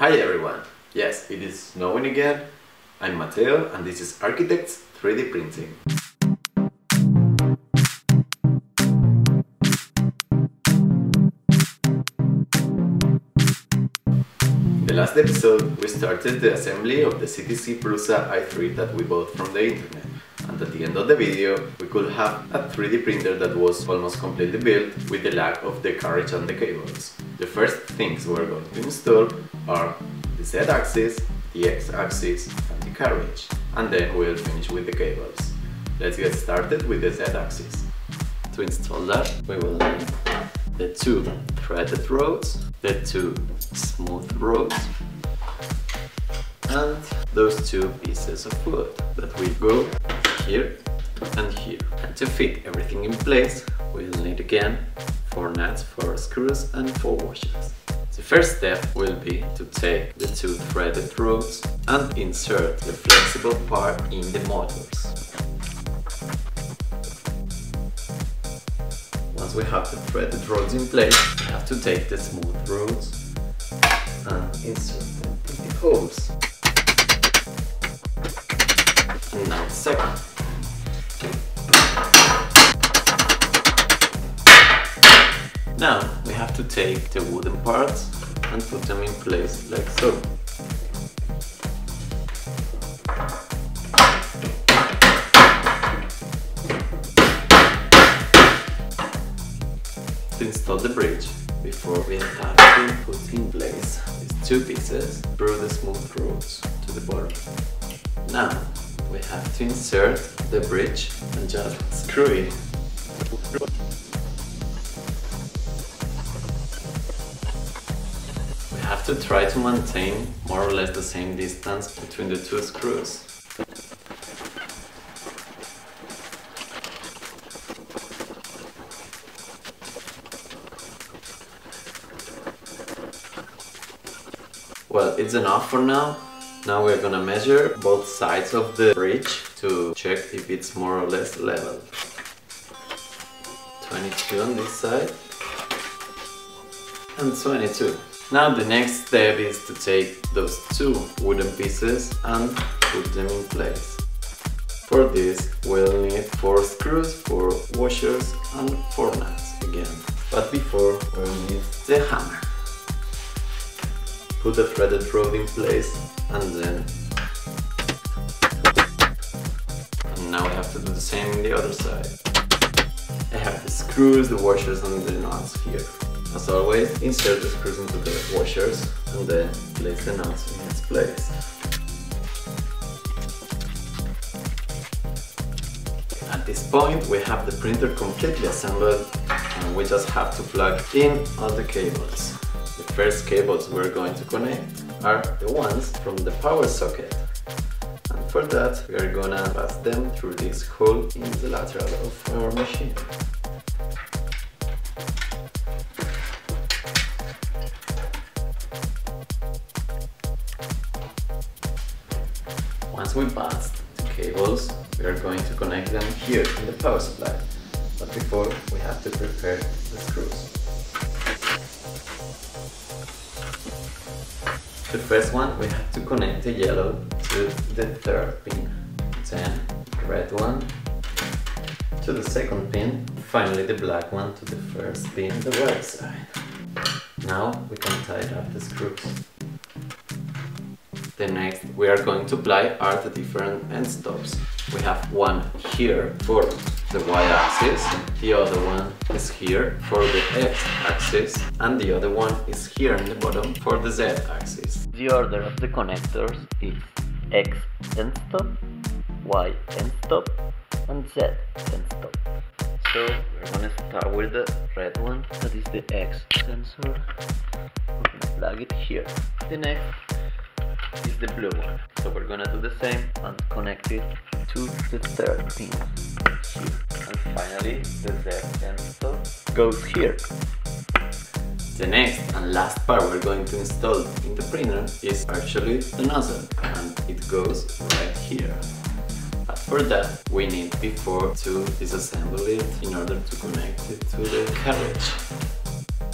Hi everyone! Yes, it is snowing again. I'm Mateo and this is Architects 3D Printing. In the last episode, we started the assembly of the CTC Prusa i3 that we bought from the internet. And at the end of the video, we could have a 3D printer that was almost completely built with the lack of the carriage and the cables. The first things we're going to install are the Z-axis, the X-axis and the carriage. And then we'll finish with the cables. Let's get started with the Z-axis. To install that, we will need the two threaded rods, the two smooth rods, and those two pieces of wood that will go here and here. And to fit everything in place, we'll need again 4 nuts, 4 screws and 4 washers. The first step will be to take the two threaded rods and insert the flexible part in the motors. Once we have the threaded rods in place, we have to take the smooth rods and insert them in the holes. And now second. Now we have to take the wooden parts and put them in place like so. To install the bridge, before we have to put in place these two pieces through the smooth rods to the bottom. Now we have to insert the bridge and just screw it to try to maintain more or less the same distance between the two screws. Well, it's enough for now. Now we're gonna measure both sides of the bridge to check if it's more or less level. 22 on this side and 22. Now the next step is to take those two wooden pieces and put them in place. For this we'll need 4 screws, 4 washers and 4 nuts again. But before we'll need the hammer. Put the threaded rod in place and then... And now we have to do the same in the other side. I have the screws, the washers and the nuts here. As always, insert the screws into the washers and then place the nuts in its place. At this point we have the printer completely assembled and we just have to plug in all the cables. The first cables we're going to connect are the ones from the power socket. And for that we are gonna pass them through this hole in the lateral of our machine. Once we pass the cables, we are going to connect them here in the power supply. But before, we have to prepare the screws. The first one, we have to connect the yellow to the third pin. Then the red one to the second pin. Finally the black one to the first pin the right side. Now we can tighten up the screws. The next we are going to apply are the different end stops. We have one here for the y-axis, the other one is here for the x-axis, and the other one is here in the bottom for the z-axis. The order of the connectors is X end stop, Y end stop, and Z end stop. So we're gonna start with the red one, that is the X sensor. We're gonna plug it here. The next is the blue one. So we're gonna do the same and connect it to the third pin. And finally the Z stop goes here. The next and last part we're going to install in the printer is actually the nozzle and it goes right here. But for that we need before to disassemble it in order to connect it to the carriage.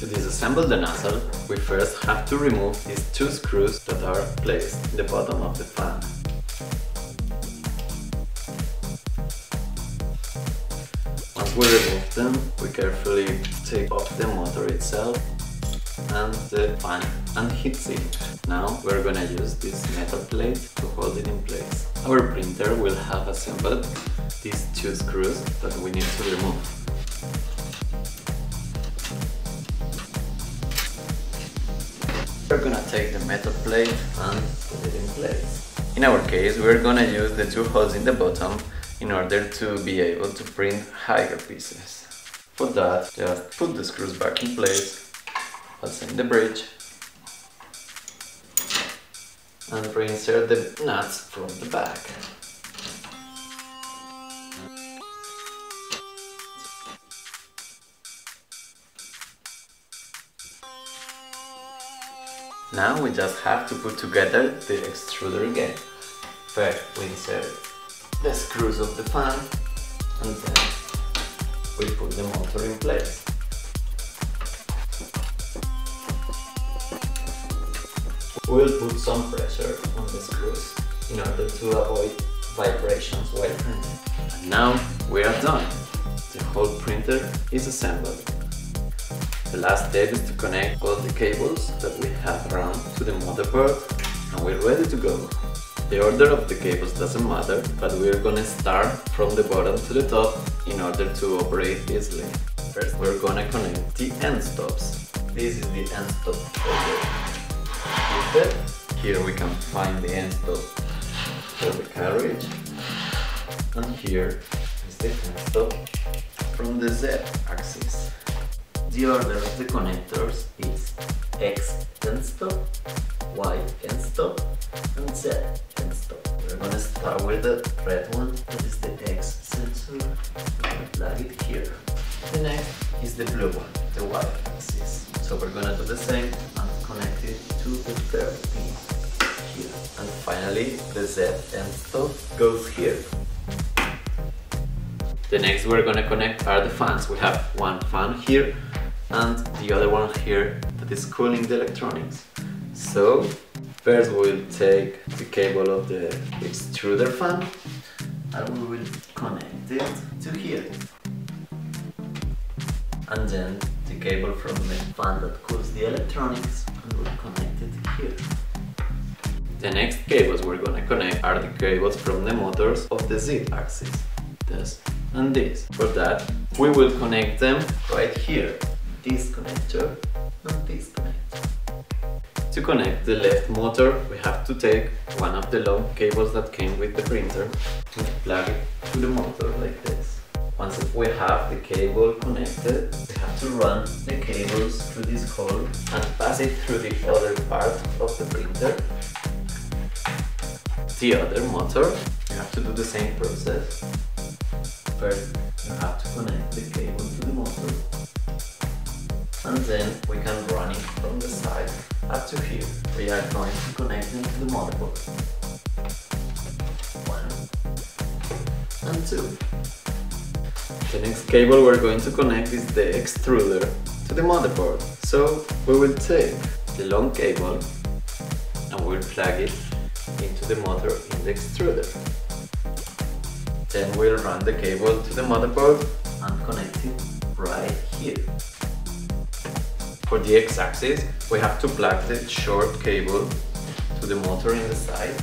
To disassemble the nozzle, we first have to remove these two screws that are placed in the bottom of the fan. Once we remove them, we carefully take off the motor itself and the fan and heatsink. Now we're gonna use this metal plate to hold it in place. Our printer will have assembled these two screws that we need to remove. We're gonna take the metal plate and put it in place. In our case, we're gonna use the two holes in the bottom in order to be able to print higher pieces. For that, just put the screws back in place, fasten the bridge, and reinsert the nuts from the back. Now we just have to put together the extruder again. First we insert the screws of the fan and then we put the motor in place. We'll put some pressure on the screws in order to avoid vibrations while printing. Mm-hmm. And now we are done. The whole printer is assembled. The last step is to connect all the cables that we have around to the motherboard and we're ready to go. The order of the cables doesn't matter, but we're gonna start from the bottom to the top in order to operate easily. First we're gonna connect the end stops. This is the end stop. Here we can find the end stop for the carriage. And here is the end stop from the Z axis. The order of the connectors is X end stop, Y end stop, and Z end stop. We're gonna start with the red one, that is the X sensor. Plug it here. The next is the blue one, the Y axis. So we're gonna do the same and connect it to the third pin here. And finally, the Z end stop goes here. The next we're gonna connect are the fans. We have one fan here and the other one here that is cooling the electronics. So first we'll take the cable of the extruder fan and we will connect it to here. And then the cable from the fan that cools the electronics and we'll connect it here. The next cables we're gonna connect are the cables from the motors of the Z-axis. This and this. For that, we will connect them right here and. To connect the left motor, we have to take one of the long cables that came with the printer and plug it to the motor like this. Once we have the cable connected, we have to run the cables through this hole and pass it through the other part of the printer. The other motor, you have to do the same process. First, you have to connect the cable to the motor and then we can run it from the side up to here. We are going to connect them to the motherboard. One and two. The next cable we're going to connect is the extruder to the motherboard. So we will take the long cable and we'll plug it into the motor in the extruder. Then we'll run the cable to the motherboard and connect it right here. For the x-axis, we have to plug the short cable to the motor in the side,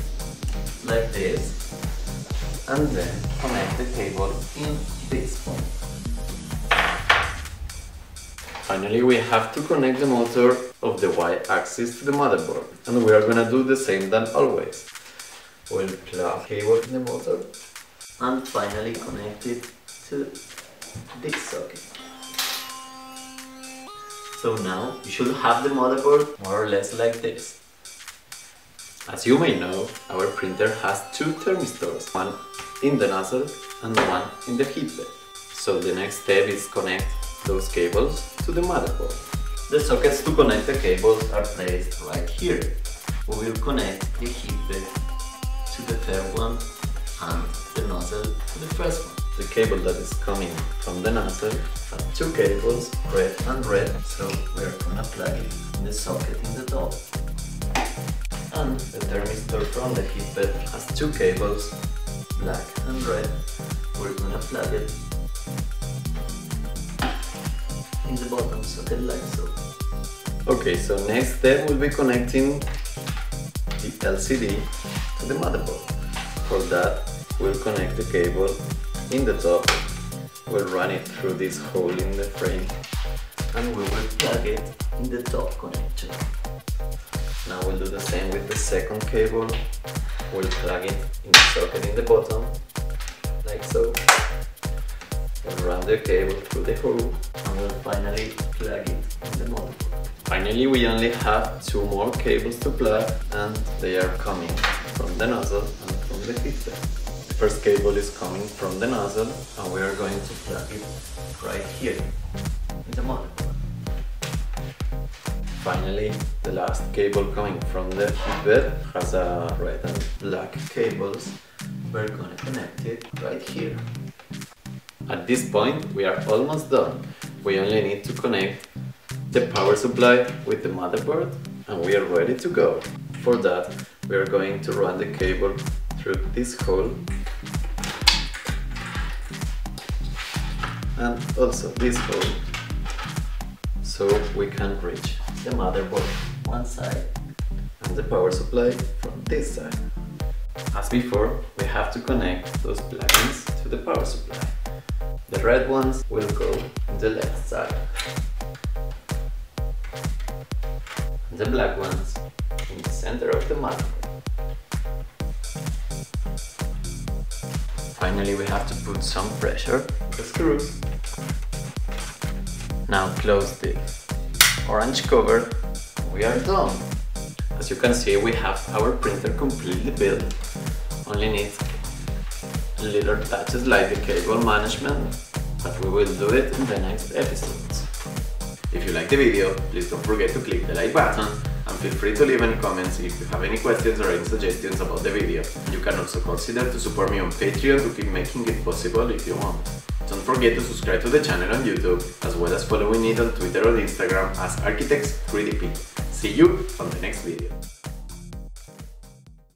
like this, and then connect the cable in this point. Finally, we have to connect the motor of the y-axis to the motherboard, and we are gonna do the same than always. We'll plug cable in the motor, and finally connect it to this socket. So now you should have the motherboard more or less like this. As you may know, our printer has two thermistors, one in the nozzle and one in the heat bed. So the next step is connect those cables to the motherboard. The sockets to connect the cables are placed right here. We will connect the heat bed to the third one and the nozzle to the first one. The cable that is coming from the nozzle has two cables, red and red, so we're gonna plug it in the socket in the top. And the thermistor from the heat bed has two cables, black and red. We're gonna plug it in the bottom socket like so. Okay, so next step will be connecting the LCD to the motherboard. For that, we'll connect the cable in the top, we'll run it through this hole in the frame, and we will plug it in the top connector. Now we'll do the same with the second cable, we'll plug it in the socket in the bottom, like so. We'll run the cable through the hole, and we'll finally plug it in the motherboard. Finally, we only have two more cables to plug and they are coming from the nozzle and from the heater. First cable is coming from the nozzle and we are going to plug it right here in the motherboard. Finally, the last cable coming from the heat has a red and black cables. We're gonna connect it right here. At this point, we are almost done. We only need to connect the power supply with the motherboard and we are ready to go. For that we are going to run the cable through this hole and also this hole so we can reach the motherboard one side and the power supply from this side. As before, we have to connect those plugins to the power supply. The red ones will go on the left side. And the black ones in the center of the motherboard. Finally we have to put some pressure on the screws. Now close the orange cover we are done. As you can see we have our printer completely built. Only need little touches like the cable management but we will do it in the next episodes. If you like the video, please don't forget to click the like button and feel free to leave any comments if you have any questions or any suggestions about the video. You can also consider to support me on Patreon to keep making it possible if you want. Forget to subscribe to the channel on YouTube, as well as following it on Twitter or Instagram as Architects 3DP. See you on the next video.